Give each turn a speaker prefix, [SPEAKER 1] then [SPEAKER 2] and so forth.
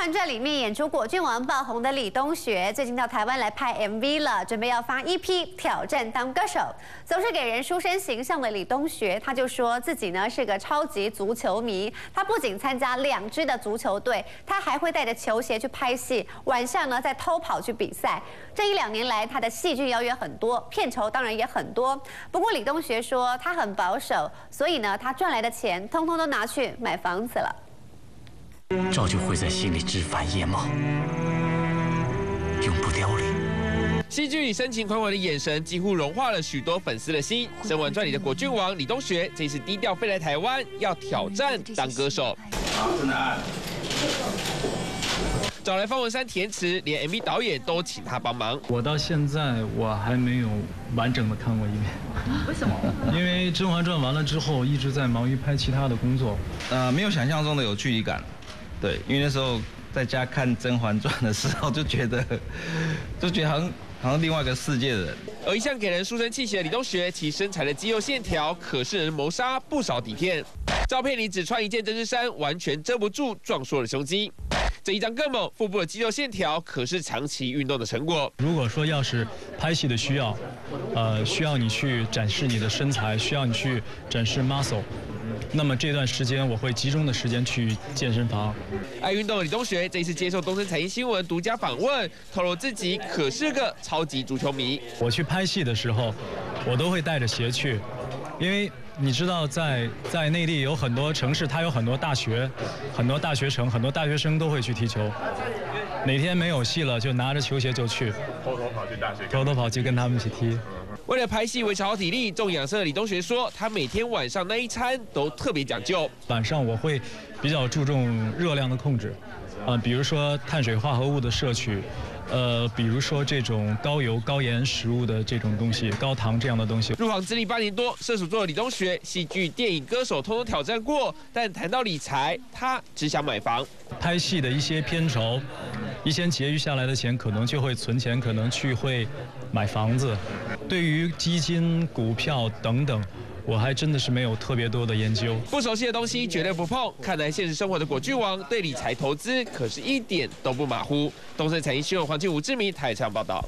[SPEAKER 1] 嬛传》里面演出果郡王爆红的李东学，最近到台湾来拍 MV 了，准备要发 EP 挑战当歌手。总是给人书生形象的李东学，他就说自己呢是个超级足球迷。他不仅参加两支的足球队，他还会带着球鞋去拍戏，晚上呢再偷跑去比赛。这一两年来，他的戏剧邀约很多，片酬当然也很多。不过李东学说他很保守，所以呢他赚来的钱通通都拿去买房子了。
[SPEAKER 2] 照旧会在心里枝繁叶茂，永不凋零。
[SPEAKER 3] 戏剧里深情款款的眼神，几乎融化了许多粉丝的心。《甄嬛传》里的果郡王李东学，这次低调飞来台湾，要挑战当歌手。好，真的按。找来方文山填词，连 MV 导演都请他帮忙。
[SPEAKER 4] 我到现在我还没有完整的看过一遍。
[SPEAKER 5] 为什么？
[SPEAKER 4] 因为《甄嬛传》完了之后，一直在忙于拍其他的工作，
[SPEAKER 6] 呃，没有想象中的有距离感。对，因为那时候在家看《甄嬛传》的时候，就觉得，就觉得好像好像另外一个世界的人。
[SPEAKER 3] 而一向给人书生气息的李东学，其身材的肌肉线条可是人谋杀不少底片。照片里只穿一件针织衫，完全遮不住壮硕的胸肌。这一张更猛，腹部的肌肉线条可是长期运动的成果。
[SPEAKER 4] 如果说要是拍戏的需要，呃，需要你去展示你的身材，需要你去展示 muscle。那么这段时间我会集中的时间去健身房。
[SPEAKER 3] 爱运动的李东学这一次接受东森财经新闻独家访问，透露自己可是个超级足球迷。
[SPEAKER 4] 我去拍戏的时候，我都会带着鞋去，因为你知道在在内地有很多城市，它有很多大学，很多大学城，很多大学生都会去踢球。哪天没有戏了，就拿着球鞋就去，
[SPEAKER 7] 偷偷跑去大学，
[SPEAKER 4] 偷偷跑去跟他们一起踢。
[SPEAKER 3] 为了拍戏维持好体力，重养生的李东学说，他每天晚上那一餐都特别讲究。
[SPEAKER 4] 晚上我会比较注重热量的控制，啊，比如说碳水化合物的摄取，呃，比如说这种高油高盐食物的这种东西，高糖这样的东西。
[SPEAKER 3] 入行资历八年多，射手座的李东学，戏剧、电影、歌手通通挑战过，但谈到理财，他只想买房。
[SPEAKER 4] 拍戏的一些片酬。一些结余下来的钱，可能就会存钱，可能去会买房子。对于基金、股票等等，我还真的是没有特别多的研究。
[SPEAKER 3] 不熟悉的东西绝对不碰。看来现实生活的果郡王对理财投资可是一点都不马虎。东森财经新闻黄金吴志明台场报道。